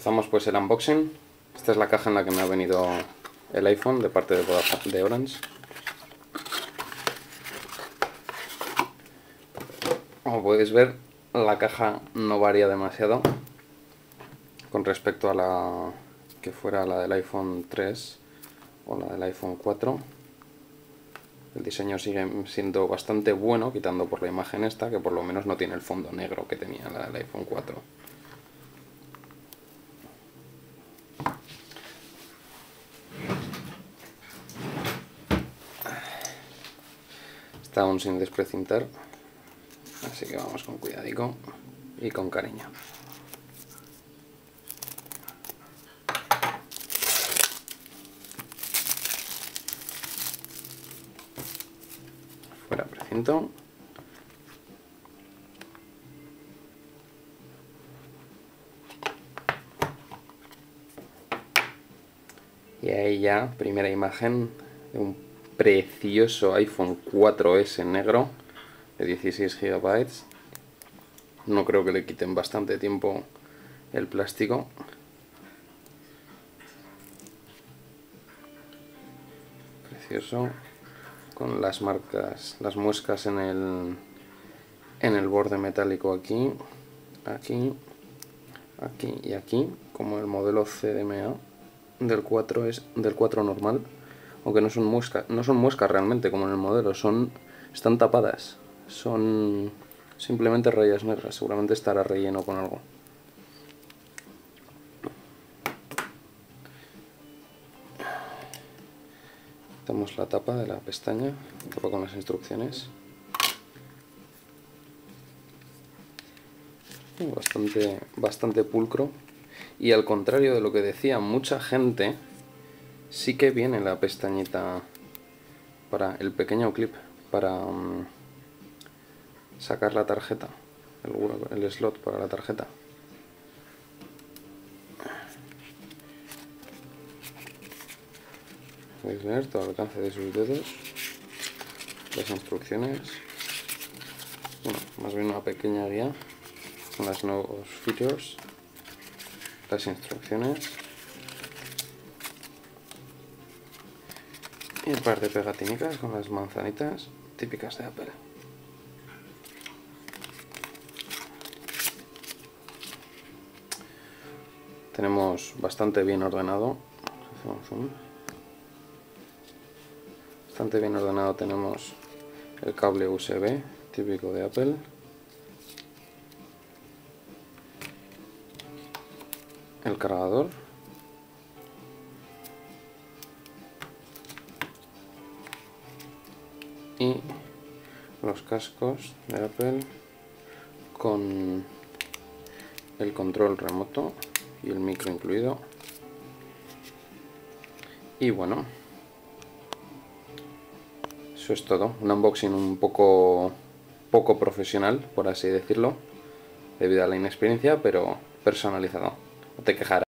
Empezamos pues el unboxing. Esta es la caja en la que me ha venido el iPhone de parte de, de Orange. Como podéis ver, la caja no varía demasiado con respecto a la que fuera la del iPhone 3 o la del iPhone 4. El diseño sigue siendo bastante bueno, quitando por la imagen esta, que por lo menos no tiene el fondo negro que tenía la del iPhone 4. Está aún sin desprecintar, así que vamos con cuidadico y con cariño. Fuera precinto. Y ahí ya, primera imagen de un precioso iPhone 4S negro de 16 GB. No creo que le quiten bastante tiempo el plástico. Precioso. Con las marcas, las muescas en el, en el borde metálico aquí, aquí, aquí y aquí, como el modelo CDMA del 4 es del 4 normal aunque no son muescas, no son muescas realmente como en el modelo, son están tapadas, son simplemente rayas negras, seguramente estará relleno con algo. Quitamos la tapa de la pestaña, tapa con las instrucciones. Bastante, bastante pulcro. Y al contrario de lo que decía mucha gente, sí que viene la pestañita para el pequeño clip para mm, sacar la tarjeta, el, slot para la tarjeta. Podéis ver todo el alcance de sus dedos, las instrucciones, bueno, más bien una pequeña guía con los nuevos features, las instrucciones Y un par de pegatinicas con las manzanitas típicas de Apple. Tenemos bastante bien ordenado. Bastante bien ordenado tenemos el cable USB típico de Apple. El cargador y los cascos de Apple con el control remoto y el micro incluido. Y bueno eso es todo. Un unboxing un poco poco profesional por así decirlo debido a la inexperiencia pero personalizado. No te quejarás